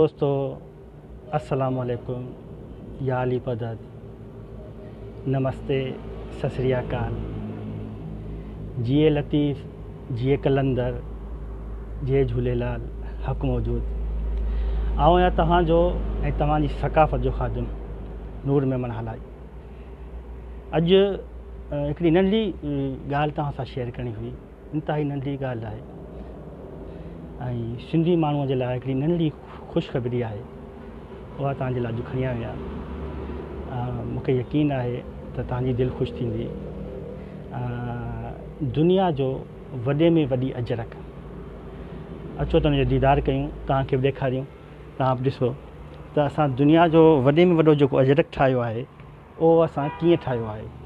दोस्तो अलकुम याली पदर नमस्ते ससरिया काल जीए लतीफ़ जीए कलंदर जय झूलेलाल हक़ु मौजूद आउं तव्हांजो ऐं तव्हांजी सकाफ़त जो खाधो नूर में मन हलाई अॼु اج اکڑی ॻाल्हि گال تہاں शेयर شیئر हुई ہوئی انتہائی नंढी گال आहे ऐं सिंधी माण्हूअ जे लाइ हिकिड़ी नंढी ख़ुशख़बरी आहे उहा तव्हांजे लाइ ॾुख खणी आयो आहे मूंखे यकीन आहे त तव्हांजी दिलि ख़ुशि थींदी दुनिया जो वॾे में वॾी अजरक अचो त हुनजो दीदार कयूं तव्हांखे बि ॾेखारियूं तव्हां बि ॾिसो त असां दुनिया जो वॾे में वॾो जेको अजरक ठाहियो आहे उहो असां कीअं ठाहियो आहे